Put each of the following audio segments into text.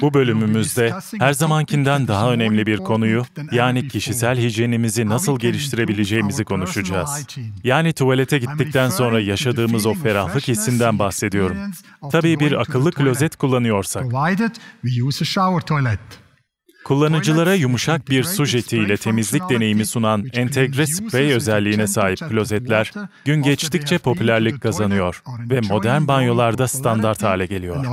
Bu bölümümüzde her zamankinden daha önemli bir konuyu, yani kişisel hijyenimizi nasıl geliştirebileceğimizi konuşacağız. Yani tuvalete gittikten sonra yaşadığımız o ferahlık hissinden bahsediyorum. Tabii bir akıllı klozet kullanıyorsak. Kullanıcılara yumuşak bir su jetiyle temizlik deneyimi sunan entegre sprey özelliğine sahip klozetler gün geçtikçe popülerlik kazanıyor ve modern banyolarda standart hale geliyor.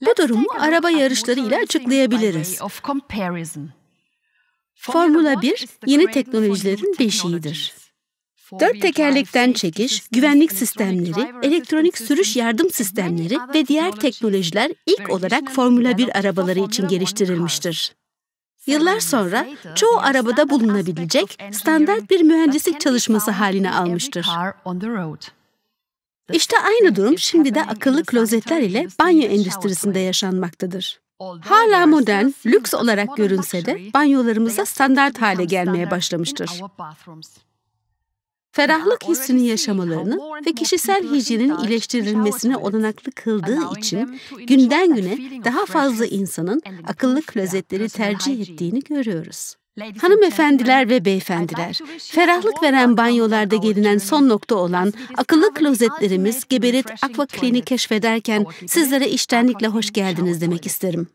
Bu durumu araba yarışları ile açıklayabiliriz. Formula 1 yeni teknolojilerin beşiğidir. Dört tekerlekten çekiş, güvenlik sistemleri, elektronik sürüş yardım sistemleri ve diğer teknolojiler ilk olarak Formula 1 arabaları için geliştirilmiştir. Yıllar sonra çoğu arabada bulunabilecek standart bir mühendislik çalışması haline almıştır. İşte aynı durum şimdi de akıllı klozetler ile banyo endüstrisinde yaşanmaktadır. Hala modern, lüks olarak görünse de banyolarımızda standart hale gelmeye başlamıştır ferahlık hissini yaşamalarını ve kişisel hijyenin iyileştirilmesine olanaklı kıldığı için günden güne daha fazla insanın akıllı klozetleri tercih ettiğini görüyoruz. Hanımefendiler ve beyefendiler, ferahlık veren banyolarda gelinen son nokta olan akıllı klozetlerimiz Geberit Aqua Clean'i keşfederken sizlere iştenlikle hoş geldiniz demek isterim.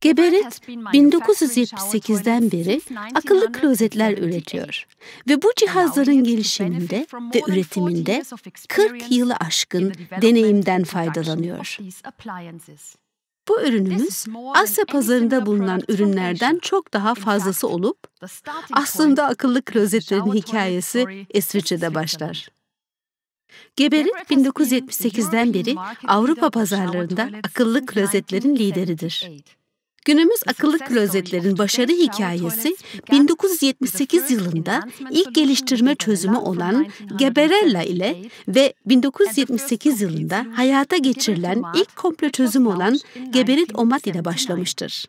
Geberit 1978'den beri akıllı klozetler üretiyor ve bu cihazların gelişiminde ve üretiminde 40 yılı aşkın deneyimden faydalanıyor. Bu ürünümüz Asya pazarında bulunan ürünlerden çok daha fazlası olup aslında akıllı klozetlerin hikayesi İsviçre'de başlar. Geberit 1978'den beri Avrupa pazarlarında akıllı klozetlerin lideridir. Günümüz akıllı klozetlerin başarı hikayesi 1978 yılında ilk geliştirme çözümü olan Geberella ile ve 1978 yılında hayata geçirilen ilk komplo çözüm olan Geberit Omat ile başlamıştır.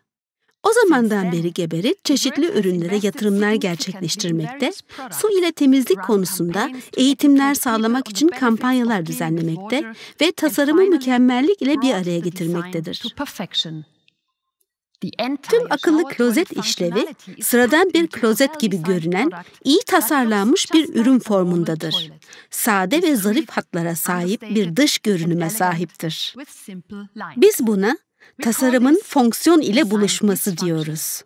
O zamandan beri Geberit çeşitli ürünlere yatırımlar gerçekleştirmekte, su ile temizlik konusunda eğitimler sağlamak için kampanyalar düzenlemekte ve tasarımı mükemmellik ile bir araya getirmektedir. Tüm akıllı klozet işlevi sıradan bir klozet gibi görünen iyi tasarlanmış bir ürün formundadır. Sade ve zarif hatlara sahip bir dış görünüme sahiptir. Biz buna tasarımın fonksiyon ile buluşması diyoruz.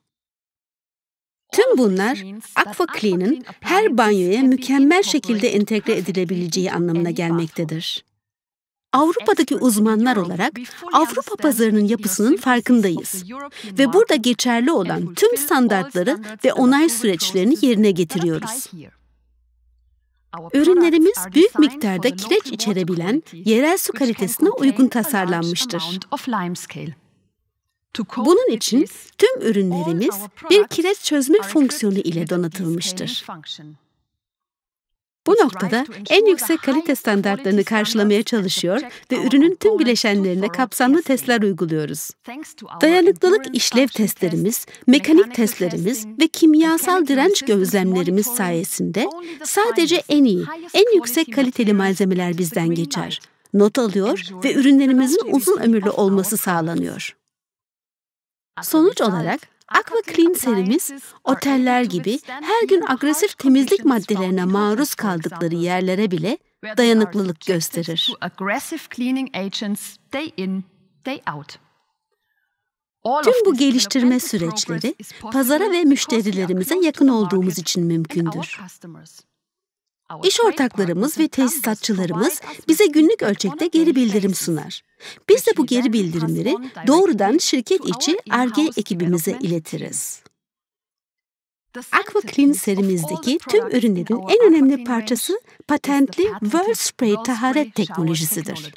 Tüm bunlar AquaClean'in her banyoya mükemmel şekilde entegre edilebileceği anlamına gelmektedir. Avrupa'daki uzmanlar olarak Avrupa pazarının yapısının farkındayız ve burada geçerli olan tüm standartları ve onay süreçlerini yerine getiriyoruz. Ürünlerimiz büyük miktarda kireç içerebilen yerel su kalitesine uygun tasarlanmıştır. Bunun için tüm ürünlerimiz bir kireç çözme fonksiyonu ile donatılmıştır. Bu noktada en yüksek kalite standartlarını karşılamaya çalışıyor ve ürünün tüm bileşenlerine kapsamlı testler uyguluyoruz. Dayanıklılık işlev testlerimiz, mekanik testlerimiz ve kimyasal direnç gözlemlerimiz sayesinde sadece en iyi, en yüksek kaliteli malzemeler bizden geçer. Not alıyor ve ürünlerimizin uzun ömürlü olması sağlanıyor. Sonuç olarak Aqua Clean serimiz oteller gibi her gün agresif temizlik maddelerine maruz kaldıkları yerlere bile dayanıklılık gösterir. Tüm bu geliştirme süreçleri pazara ve müşterilerimize yakın olduğumuz için mümkündür. İş ortaklarımız ve tesisatçılarımız bize günlük ölçekte geri bildirim sunar. Biz de bu geri bildirimleri doğrudan şirket içi ARGE ekibimize iletiriz. AquaClean serimizdeki tüm ürünlerin en önemli parçası patentli World Spray taharet teknolojisidir.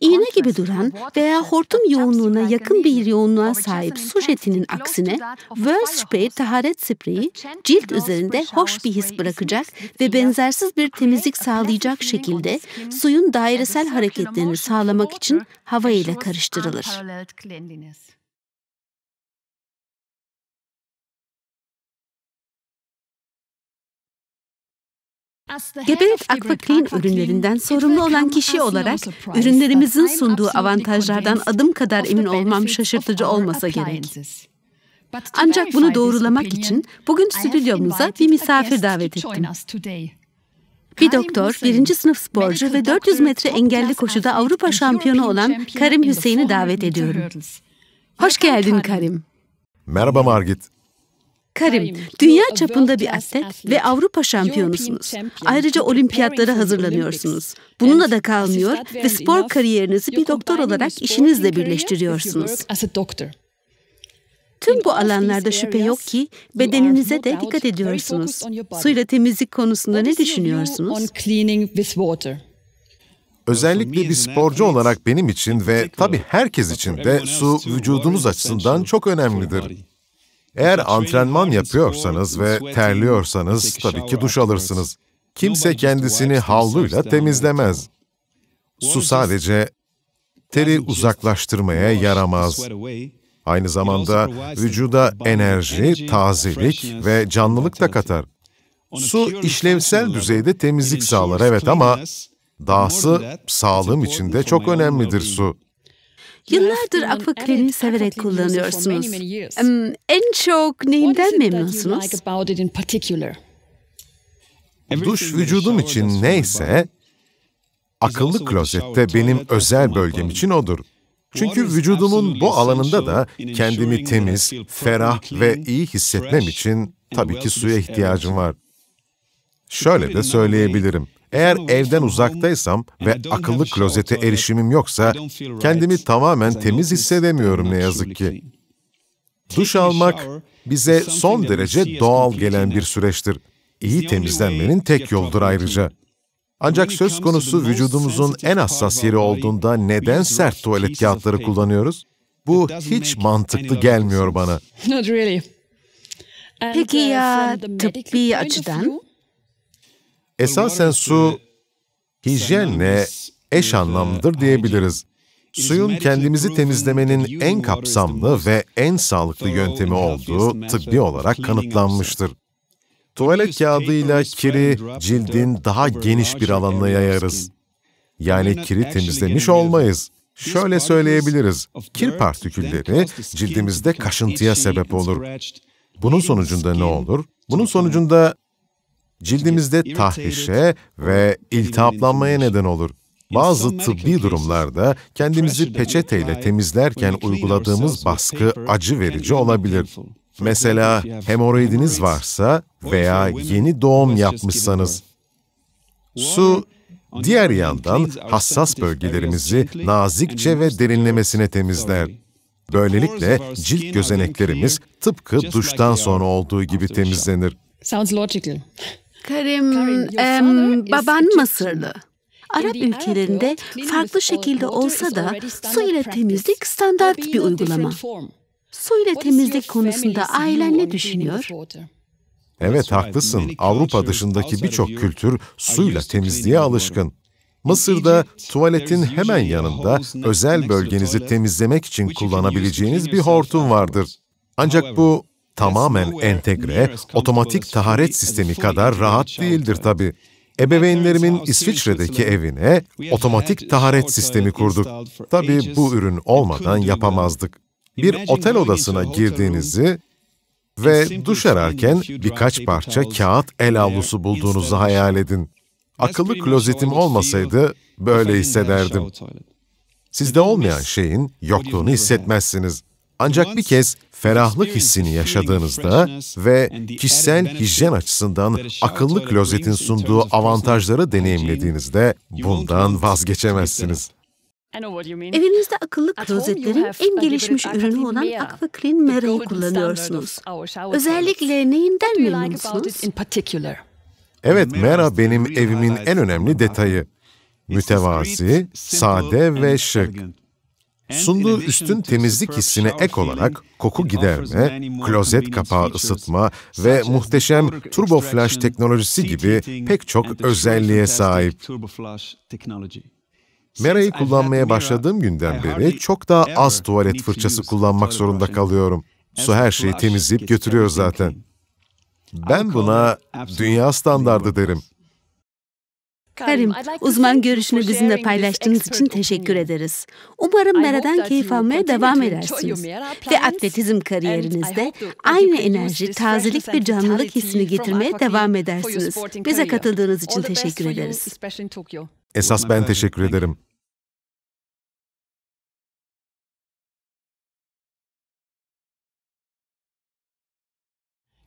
İğne gibi duran veya hortum yoğunluğuna yakın bir yoğunluğa sahip su jetinin aksine World Spray taharet spreyi cilt üzerinde hoş bir his bırakacak ve benzersiz bir temizlik sağlayacak şekilde suyun dairesel hareketlerini sağlamak için hava ile karıştırılır. Geberit Aquaclean ürünlerinden sorumlu olan kişi olarak ürünlerimizin sunduğu avantajlardan adım kadar emin olmam şaşırtıcı olmasa gerek. Ancak bunu doğrulamak için bugün stüdyomuza bir misafir davet ettim. Bir doktor, birinci sınıf sporcu ve 400 metre engelli koşuda Avrupa şampiyonu olan Karim Hüseyin'i davet ediyorum. Hoş geldin Karim. Merhaba Margit. Karim, dünya çapında bir atlet ve Avrupa şampiyonusunuz. Ayrıca olimpiyatlara hazırlanıyorsunuz. Bununla da kalmıyor ve spor kariyerinizi bir doktor olarak işinizle birleştiriyorsunuz. Tüm bu alanlarda şüphe yok ki bedeninize de dikkat ediyorsunuz. Suyla temizlik konusunda ne düşünüyorsunuz? Özellikle bir sporcu olarak benim için ve tabii herkes için de su vücudunuz açısından çok önemlidir. Eğer antrenman yapıyorsanız ve terliyorsanız tabii ki duş alırsınız. Kimse kendisini havluyla temizlemez. Su sadece teri uzaklaştırmaya yaramaz. Aynı zamanda vücuda enerji, tazelik ve canlılık da katar. Su işlevsel düzeyde temizlik sağlar evet ama dahası sağlığım için de çok önemlidir su. Yıllardır aquaclean'i severek kullanıyorsunuz. en çok neyinden memnunsunuz? Duş vücudum için neyse, akıllı klozette benim özel bölgem için odur. Çünkü vücudumun bu alanında da kendimi temiz, ferah ve iyi hissetmem için tabii ki suya ihtiyacım var. Şöyle de söyleyebilirim. Eğer evden uzaktaysam ve akıllı klozete erişimim yoksa kendimi tamamen temiz hissedemiyorum ne yazık ki. Duş almak bize son derece doğal gelen bir süreçtir. İyi temizlenmenin tek yoldur ayrıca. Ancak söz konusu vücudumuzun en hassas yeri olduğunda neden sert tuvalet kağıtları kullanıyoruz? Bu hiç mantıklı gelmiyor bana. Peki ya tıbbi açıdan? Esasen su, hijyenle eş anlamlıdır diyebiliriz. Suyun kendimizi temizlemenin en kapsamlı ve en sağlıklı yöntemi olduğu tıbbi olarak kanıtlanmıştır. Tuvalet kağıdıyla kiri cildin daha geniş bir alanına yayarız. Yani kiri temizlemiş olmayız. Şöyle söyleyebiliriz, kir partikülleri cildimizde kaşıntıya sebep olur. Bunun sonucunda ne olur? Bunun sonucunda cildimizde tahrişe ve iltihaplanmaya neden olur. Bazı tıbbi durumlarda kendimizi peçeteyle temizlerken uyguladığımız baskı acı verici olabilir. Mesela hemoroidiniz varsa veya yeni doğum yapmışsanız. Su, diğer yandan hassas bölgelerimizi nazikçe ve derinlemesine temizler. Böylelikle cilt gözeneklerimiz tıpkı duştan sonra olduğu gibi temizlenir. Sounds logical. Karim, em, baban Mısırlı. Arap ülkelerinde farklı şekilde olsa da su ile temizlik standart bir uygulama. Su ile temizlik konusunda ailen ne düşünüyor? Evet haklısın. Avrupa dışındaki birçok kültür suyla temizliğe alışkın. Mısır'da tuvaletin hemen yanında özel bölgenizi temizlemek için kullanabileceğiniz bir hortum vardır. Ancak bu tamamen entegre, otomatik taharet sistemi kadar rahat değildir tabii. Ebeveynlerimin İsviçre'deki evine otomatik taharet sistemi kurduk. Tabii bu ürün olmadan yapamazdık. Bir otel odasına girdiğinizi ve duş ararken birkaç parça kağıt el havlusu bulduğunuzu hayal edin. Akıllı klozetim olmasaydı böyle hissederdim. Sizde olmayan şeyin yokluğunu hissetmezsiniz. Ancak bir kez ferahlık hissini yaşadığınızda ve kişisel hijyen açısından akıllı klozetin sunduğu avantajları deneyimlediğinizde bundan vazgeçemezsiniz. Evinizde akıllı klozetlerin en gelişmiş ürünü olan AquaClean Mera'yı kullanıyorsunuz. Özellikle neyinden memnunsunuz? Evet, Mera benim evimin en önemli detayı. Mütevazi, sade ve şık. Sunduğu üstün temizlik hissine ek olarak koku giderme, klozet kapağı ısıtma ve muhteşem turbo flash teknolojisi gibi pek çok özelliğe sahip. Mera'yı kullanmaya başladığım günden beri çok daha az tuvalet fırçası kullanmak zorunda kalıyorum. Su her şeyi temizleyip götürüyor zaten. Ben buna dünya standardı derim. Karim, uzman görüşünü bizimle paylaştığınız için teşekkür ederiz. Umarım Mera'dan keyif almaya devam edersiniz. Ve atletizm kariyerinizde aynı enerji, tazelik ve canlılık hissini getirmeye devam edersiniz. Bize katıldığınız için teşekkür ederiz. Esas ben teşekkür ederim.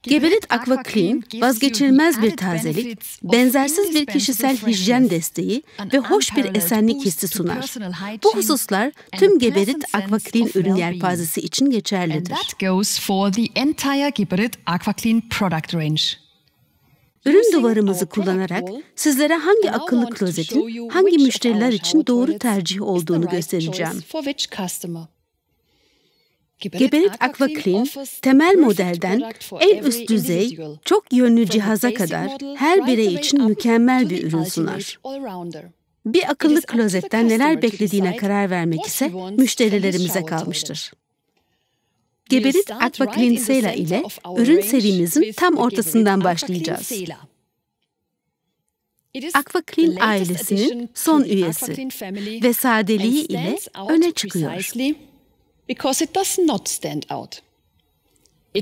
Geberit Aqua Clean, vazgeçilmez bir tazelik, benzersiz bir kişisel hijyen desteği ve hoş bir esenlik hissi sunar. Bu hususlar tüm Geberit Aqua Clean ürün yelpazesi için geçerlidir. Ürün duvarımızı kullanarak sizlere hangi akıllı klozetin hangi müşteriler için doğru tercih olduğunu göstereceğim. Geberit Aqua Clean, temel modelden en üst düzey, çok yönlü cihaza kadar her birey için mükemmel bir ürün sunar. Bir akıllı klozetten neler beklediğine karar vermek ise müşterilerimize kalmıştır. Geberit Aqua Clean Sela ile ürün serimizin tam ortasından başlayacağız. Aqua Clean ailesinin son üyesi ve sadeliği ile öne çıkıyor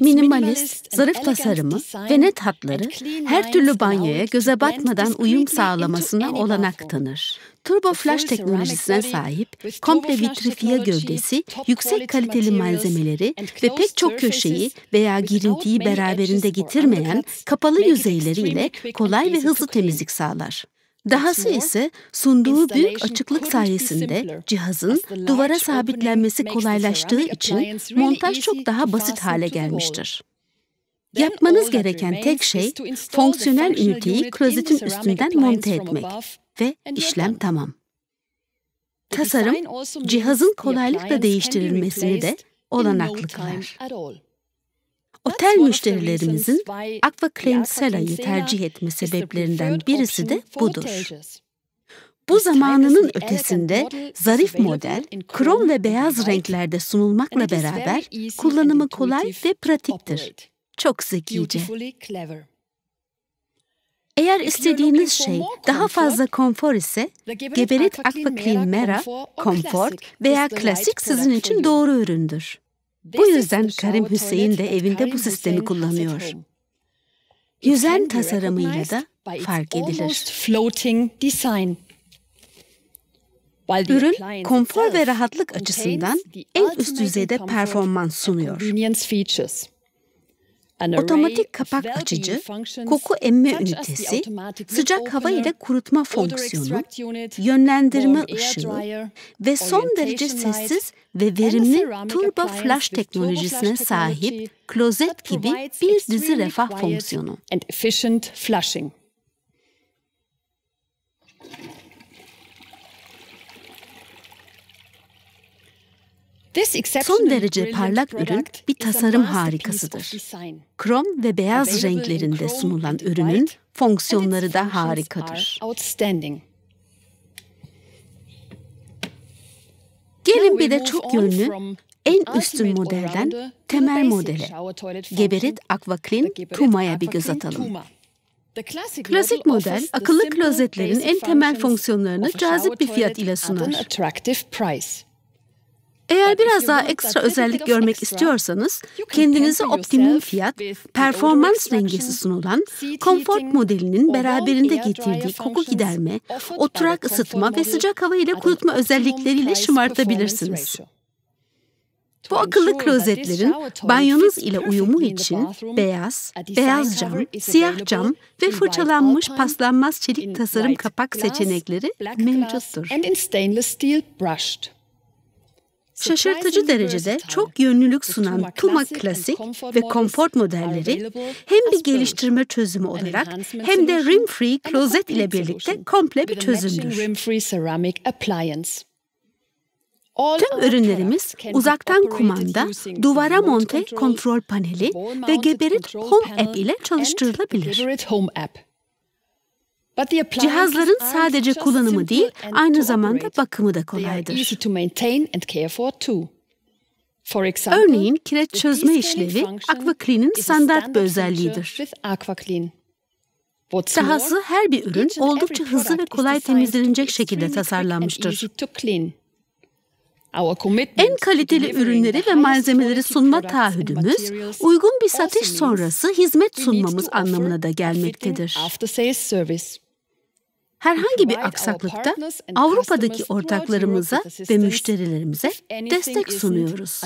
Minimalist, zarif tasarımı ve net hatları her türlü banyoya göze batmadan uyum sağlamasına olanak tanır. Turbo Flash teknolojisine sahip, komple vitrifiye gövdesi, yüksek kaliteli malzemeleri ve pek çok köşeyi veya girintiyi beraberinde getirmeyen kapalı yüzeyleriyle kolay ve hızlı temizlik sağlar. Dahası ise sunduğu büyük açıklık sayesinde cihazın duvara sabitlenmesi kolaylaştığı için montaj çok daha basit hale gelmiştir. Yapmanız gereken tek şey fonksiyonel üniteyi klozetin üstünden monte etmek ve işlem tamam. Tasarım, cihazın kolaylıkla değiştirilmesini de olanaklı kılar. Otel müşterilerimizin Aqua Claim Sela'yı tercih etme sebeplerinden birisi de budur. Bu zamanının ötesinde zarif model, krom ve beyaz renklerde sunulmakla beraber kullanımı kolay ve pratiktir. Çok zekice. Eğer istediğiniz şey daha fazla konfor ise Geberit Aqua Clean Mera, konfor veya klasik sizin için doğru üründür. Bu yüzden Karim Hüseyin de evinde bu sistemi kullanıyor. Yüzen tasarımıyla da fark edilir. Ürün konfor ve rahatlık açısından en üst düzeyde performans sunuyor. Otomatik kapak açıcı, koku emme ünitesi, sıcak hava ile kurutma fonksiyonu, yönlendirme ışığı ve son derece sessiz ve verimli Turbo Flash teknolojisine sahip klozet gibi bir dizi refah fonksiyonu. Son derece parlak ürün bir tasarım harikasıdır. Krom ve beyaz renklerinde sunulan ürünün fonksiyonları da harikadır. Gelin bir de çok yönlü en üstün modelden temel modele, Geberit Aqua Clean Tuma'ya bir göz atalım. Klasik model, akıllı klozetlerin en temel fonksiyonlarını cazip bir fiyat ile sunar. Eğer biraz daha ekstra özellik görmek istiyorsanız, kendinize optimum fiyat, performans dengesi sunulan Comfort modelinin beraberinde getirdiği koku giderme, oturak ısıtma ve sıcak hava ile kurutma özellikleriyle şımartabilirsiniz. Bu akıllı klozetlerin banyonuz ile uyumu için beyaz, beyaz cam, siyah cam ve fırçalanmış paslanmaz çelik tasarım kapak seçenekleri mevcuttur. Şaşırtıcı derecede çok yönlülük sunan Tuma Klasik ve Comfort modelleri hem bir geliştirme çözümü olarak hem de Rim Free Closet ile birlikte komple bir çözümdür. Tüm ürünlerimiz uzaktan kumanda, duvara monte kontrol paneli ve Geberit Home App ile çalıştırılabilir. Cihazların sadece kullanımı değil, aynı zamanda bakımı da kolaydır. Örneğin kireç çözme işlevi AquaClean'in standart bir özelliğidir. Dahası her bir ürün oldukça hızlı ve kolay temizlenecek şekilde tasarlanmıştır. En kaliteli ürünleri ve malzemeleri sunma taahhüdümüz, uygun bir satış sonrası hizmet sunmamız anlamına da gelmektedir. Herhangi bir aksaklıkta Avrupa'daki ortaklarımıza ve müşterilerimize destek sunuyoruz.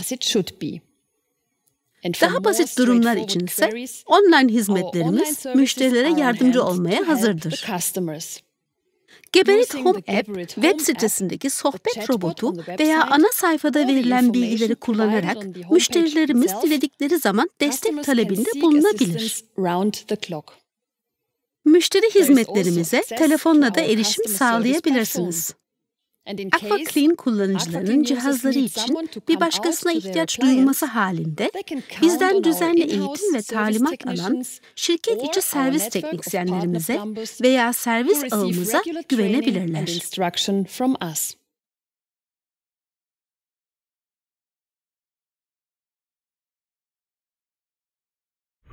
Daha basit durumlar içinse online hizmetlerimiz müşterilere yardımcı olmaya hazırdır. Geberit Home App, web sitesindeki sohbet robotu veya ana sayfada verilen bilgileri kullanarak müşterilerimiz diledikleri zaman destek talebinde bulunabilir. Müşteri hizmetlerimize telefonla da erişim sağlayabilirsiniz. AquaClean kullanıcılarının cihazları için bir başkasına ihtiyaç duyulması halinde bizden düzenli eğitim ve talimat alan şirket içi servis teknisyenlerimize veya servis ağımıza güvenebilirler.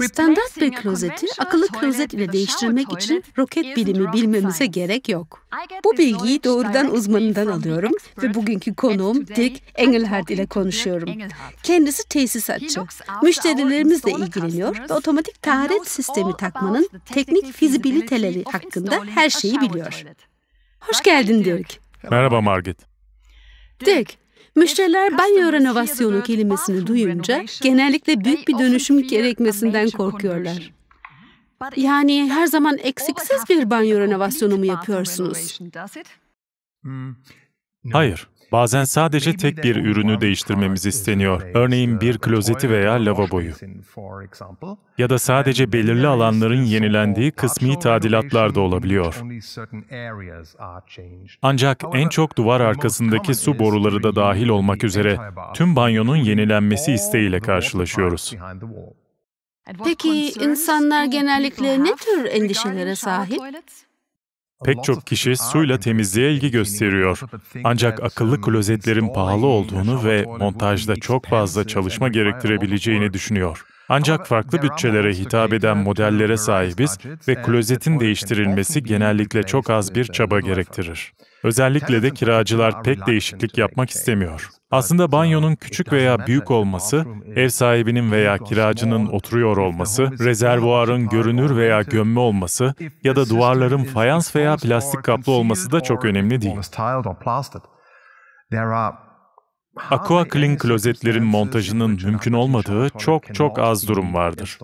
Standart bir klozeti akıllı klozet ile değiştirmek için roket bilimi bilmemize gerek yok. Bu bilgiyi doğrudan uzmanından alıyorum ve bugünkü konuğum Dirk Engelhardt ile konuşuyorum. Kendisi tesisatçı. Müşterilerimizle ilgileniyor ve otomatik taharet sistemi takmanın teknik fizibiliteleri hakkında her şeyi biliyor. Hoş geldin Dirk. Merhaba Margit. Dirk, Müşteriler banyo renovasyonu kelimesini duyunca genellikle büyük bir dönüşüm gerekmesinden korkuyorlar. Yani her zaman eksiksiz bir banyo renovasyonu mu yapıyorsunuz? Hayır. Bazen sadece tek bir ürünü değiştirmemiz isteniyor. Örneğin bir klozeti veya lavaboyu. Ya da sadece belirli alanların yenilendiği kısmi tadilatlar da olabiliyor. Ancak en çok duvar arkasındaki su boruları da dahil olmak üzere tüm banyonun yenilenmesi isteğiyle karşılaşıyoruz. Peki insanlar genellikle ne tür endişelere sahip? Pek çok kişi suyla temizliğe ilgi gösteriyor. Ancak akıllı klozetlerin pahalı olduğunu ve montajda çok fazla çalışma gerektirebileceğini düşünüyor. Ancak farklı bütçelere hitap eden modellere sahibiz ve klozetin değiştirilmesi genellikle çok az bir çaba gerektirir. Özellikle de kiracılar pek değişiklik yapmak istemiyor. Aslında banyonun küçük veya büyük olması, ev sahibinin veya kiracının oturuyor olması, rezervuarın görünür veya gömme olması ya da duvarların fayans veya plastik kaplı olması da çok önemli değil. Aqua Clean klozetlerin montajının mümkün olmadığı çok çok az durum vardır.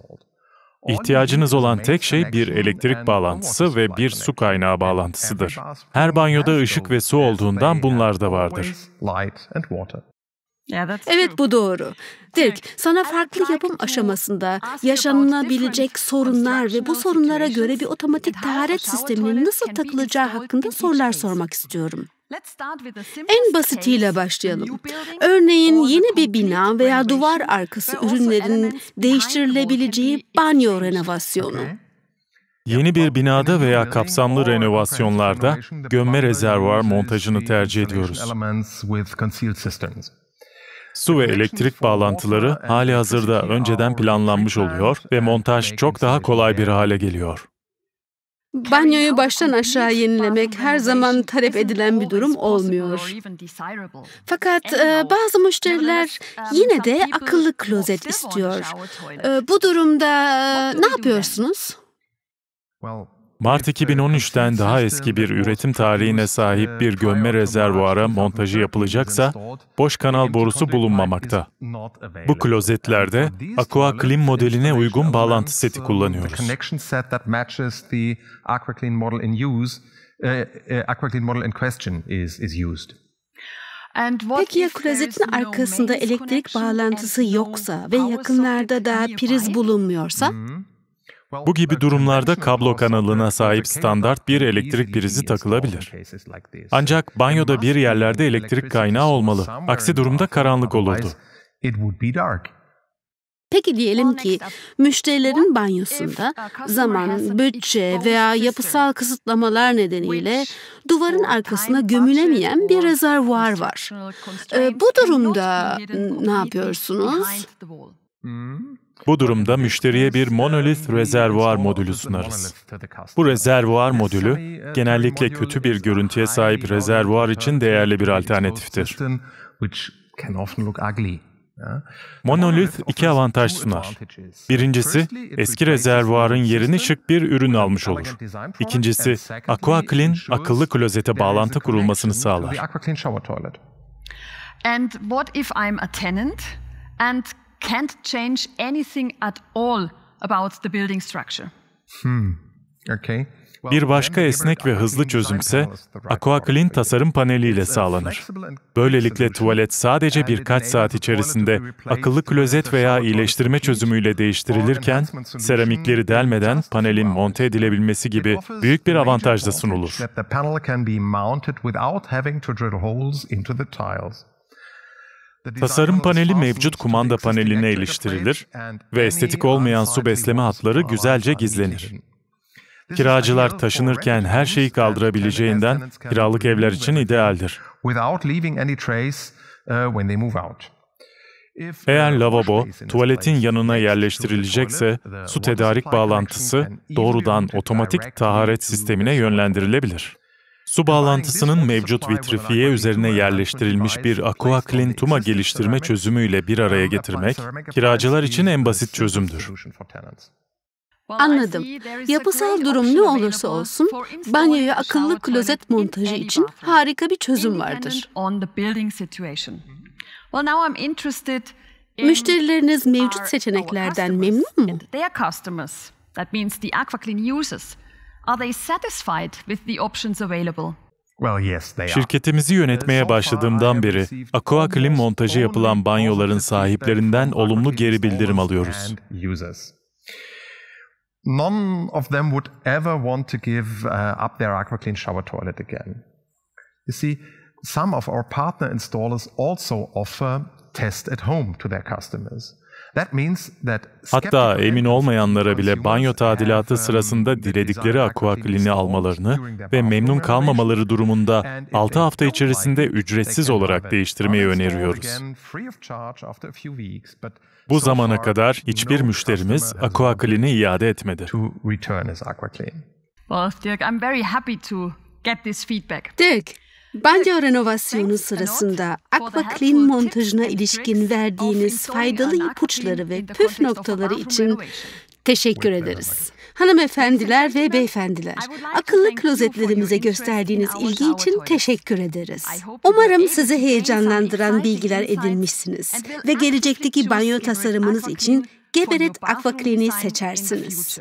İhtiyacınız olan tek şey bir elektrik bağlantısı ve bir su kaynağı bağlantısıdır. Her banyoda ışık ve su olduğundan bunlar da vardır. Evet bu doğru. Dirk, sana farklı yapım aşamasında yaşanılabilecek sorunlar ve bu sorunlara göre bir otomatik taharet sisteminin nasıl takılacağı hakkında sorular sormak istiyorum. En basitiyle başlayalım. Örneğin yeni bir bina veya duvar arkası ürünlerin değiştirilebileceği banyo renovasyonu. Yeni bir binada veya kapsamlı renovasyonlarda gömme rezervuar montajını tercih ediyoruz. Su ve elektrik bağlantıları hali hazırda önceden planlanmış oluyor ve montaj çok daha kolay bir hale geliyor. Banyoyu baştan aşağı yenilemek her zaman talep edilen bir durum olmuyor. Fakat e, bazı müşteriler yine de akıllı klozet istiyor. E, bu durumda e, ne yapıyorsunuz? Mart 2013'ten daha eski bir üretim tarihine sahip bir gömme rezervuara montajı yapılacaksa boş kanal borusu bulunmamakta. Bu klozetlerde Aqua Clean modeline uygun bağlantı seti kullanıyoruz. Peki ya klozetin arkasında elektrik bağlantısı yoksa ve yakınlarda da priz bulunmuyorsa? Bu gibi durumlarda kablo kanalına sahip standart bir elektrik prizi takılabilir. Ancak banyoda bir yerlerde elektrik kaynağı olmalı. Aksi durumda karanlık olurdu. Peki diyelim ki müşterilerin banyosunda zaman, bütçe veya yapısal kısıtlamalar nedeniyle duvarın arkasına gömülemeyen bir rezervuar var. Ee, bu durumda ne yapıyorsunuz? Bu durumda müşteriye bir monolith rezervuar modülü sunarız. Bu rezervuar modülü genellikle kötü bir görüntüye sahip rezervuar için değerli bir alternatiftir. Monolith iki avantaj sunar. Birincisi, eski rezervuarın yerini şık bir ürün almış olur. İkincisi, AquaClean akıllı klozete bağlantı kurulmasını sağlar. And what if I'm a tenant and can't change anything at all about the building structure? Hmm. Okay. Bir başka esnek ve hızlı çözümse AquaClean tasarım paneliyle sağlanır. Böylelikle tuvalet sadece birkaç saat içerisinde akıllı klozet veya iyileştirme çözümüyle değiştirilirken seramikleri delmeden panelin monte edilebilmesi gibi büyük bir avantaj da sunulur. Tasarım paneli mevcut kumanda paneline iliştirilir ve estetik olmayan su besleme hatları güzelce gizlenir. Kiracılar taşınırken her şeyi kaldırabileceğinden kiralık evler için idealdir. Eğer lavabo tuvaletin yanına yerleştirilecekse su tedarik bağlantısı doğrudan otomatik taharet sistemine yönlendirilebilir. Su bağlantısının mevcut vitrifiye üzerine yerleştirilmiş bir AquaClean Tuma geliştirme çözümüyle bir araya getirmek, kiracılar için en basit çözümdür. Anladım. Yapısal durum ne olursa olsun, banyoya akıllı klozet montajı için harika bir çözüm vardır. Müşterileriniz mevcut seçeneklerden memnun mu? Are they satisfied with the options available? Şirketimizi yönetmeye başladığımdan beri AquaClean montajı yapılan banyoların sahiplerinden olumlu geri bildirim alıyoruz. None of them would ever want to give uh, up their AquaClean shower toilet again. You see, some of our partner installers also offer test at home to their customers. Hatta emin olmayanlara bile banyo tadilatı sırasında diledikleri aquaclean'i almalarını ve memnun kalmamaları durumunda 6 hafta içerisinde ücretsiz olarak değiştirmeyi öneriyoruz. Bu zamana kadar hiçbir müşterimiz aquaclean'i iade etmedi. Well, Dirk, I'm very happy to get this feedback. Dirk, Banyo renovasyonu sırasında AquaClean montajına ilişkin verdiğiniz faydalı ipuçları ve püf noktaları için teşekkür ederiz. Hanımefendiler ve beyefendiler, akıllı klozetlerimize gösterdiğiniz ilgi için teşekkür ederiz. Umarım sizi heyecanlandıran bilgiler edinmişsiniz ve gelecekteki banyo tasarımınız için Geberet AquaClean'i seçersiniz.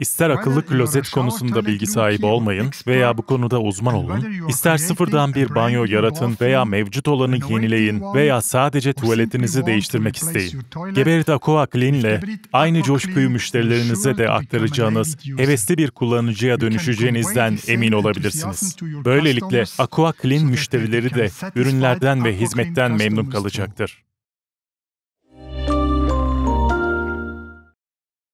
İster akıllı klozet konusunda bilgi sahibi olmayın veya bu konuda uzman olun, ister sıfırdan bir banyo yaratın veya mevcut olanı yenileyin veya sadece tuvaletinizi değiştirmek isteyin. Geberit Aqua Clean ile aynı coşkuyu müşterilerinize de aktaracağınız hevesli bir kullanıcıya dönüşeceğinizden emin olabilirsiniz. Böylelikle Aqua Clean müşterileri de ürünlerden ve hizmetten memnun kalacaktır.